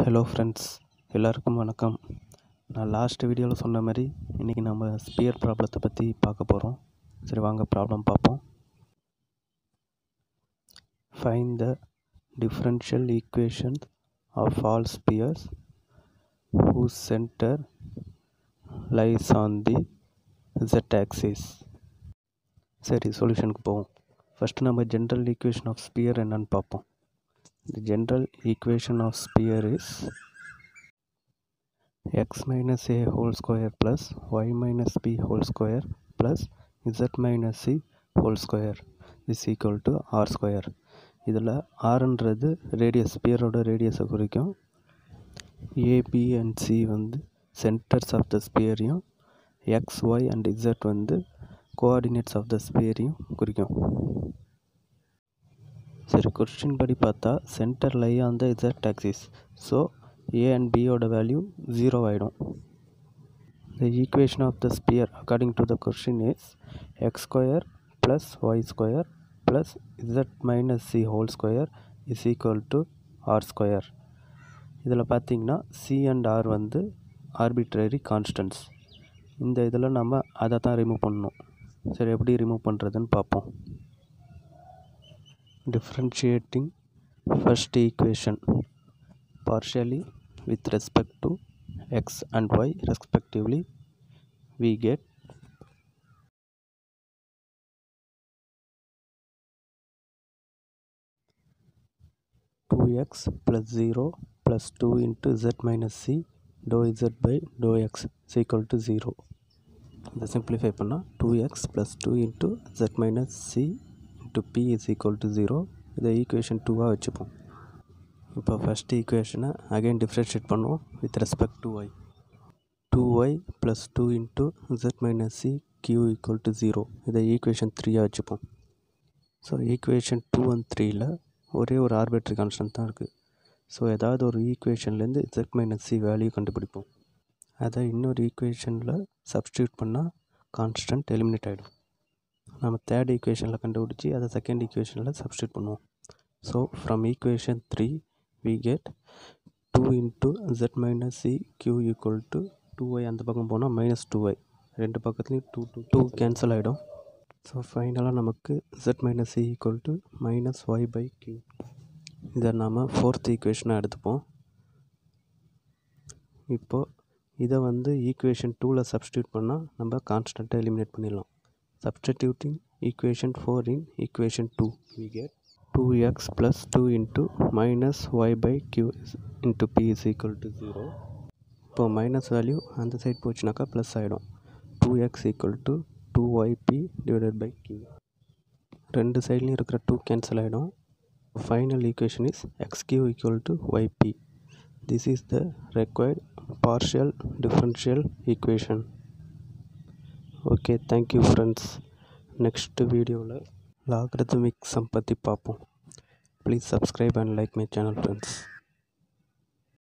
Hello friends எல்லாருக்கும் வணக்கம். நான் லாஸ்ட் வீடியோவில் சொன்ன மாதிரி இன்றைக்கி நம்ம ஸ்பியர் ப்ராப்ளத்தை பற்றி பார்க்க போகிறோம் சரி வாங்க ப்ராப்ளம் பார்ப்போம். Find the differential equation of all spheres who centre lies on the Z axis சரி சொல்யூஷனுக்கு போவோம். ஃபஸ்ட்டு நம்ம ஜென்ரல் ஈக்குவேஷன் ஆஃப் ஸ்பியர் என்னன்னு பார்ப்போம். The general equation of sphere is x minus a whole square plus y minus b whole square plus z minus c whole square is equal to r square இதில் ஆறுன்றது radius ஸ்பியரோட ரேடியஸை குறிக்கும் A B and C வந்து centres of the ஸ்பியரையும் X Y and Z வந்து coordinates of the ஸ்பியரையும் குறிக்கும் சரி கொஸ்டின் படி பார்த்தா centre lie on the Z axis so A and பியோட வேல்யூ ஜீரோ ஆகிடும் the equation of the sphere according to the question is X square plus Y square plus Z minus C whole square is equal to R square இதில் பார்த்தீங்கன்னா C and R வந்து arbitrary constants இந்த இதில் நம்ம அதை தான் remove பண்ணணும். சரி எப்படி ரிமூவ் பண்ணுறதுன்னு பார்ப்போம். differentiating first equation partially with respect to x and y respectively we get two x plus 0 plus 2 into z minus c dou z by dou x is equal to 0 இதை simplify பண்ணால் two X plus two into Z minus C into B is equal to zero இதை equation டூவாக வச்சுப்போம். இப்போ first ஈக்குவேஷனை again differentiate பண்ணுவோம் with respect to Y two Y plus two into Z minus C Q equal to zero இதை equation த்ரீயாக வச்சுப்போம். So equation two and த்ரீயில் ஒரே ஒரு ஆர்பிட்ரி கான்ஸ்டன்ட் தான் இருக்குது ஸோ ஏதாவது ஒரு ஈக்குவேஷன்லேருந்து ஜெட் மைனஸ் சி வேல்யூ கண்டுபிடிப்போம். அதை இன்னொரு ஈக்குவேஷனில் சப்ஸ்டியூட் பண்ணால் கான்ஸ்டன்ட் எலிமினேட் ஆகிடும் நம்ம தேர்ட் ஈக்குவேஷனில் கண்டுபிடிச்சி அதை செகண்ட் ஈக்குவேஷனில் சப்ஸ்டியூட் பண்ணுவோம். So from equation three we get two into Z minus C Q equal to two Y அந்த பக்கம் போனால் மைனஸ் டூ ஒய் ரெண்டு பக்கத்துலேயும் டூ டூ டூ கேன்சல் ஆகிடும் ஸோ ஃபைனலாக நமக்கு Z minus C equal to minus Y by Q இதை நாம் ஃபோர்த் ஈக்குவேஷனாக எடுத்துப்போம். இப்போது இதை வந்து ஈக்குவேஷன் டூவில் சப்ஸ்டியூட் பண்ணால் நம்ம கான்ஸ்டண்ட்டை எலிமினேட் பண்ணிடலாம். Substituting equation 4 in equation 2 we get 2x plus 2 into minus y by q is into p is equal to 0 இப்போ மைனஸ் வேல்யூ அந்த சைட் போச்சுனாக்கா ப்ளஸ் ஆகிடும் two X equal to two Y P divided by Q ரெண்டு சைட்லேயும் இருக்கிற two cancel ஆகிடும் final equation is X Q equal to Y P this is the required partial differential equation okay thank you friends next வீடியோவில் logarithmic sum பற்றி பார்ப்போம். Please subscribe and like my channel friends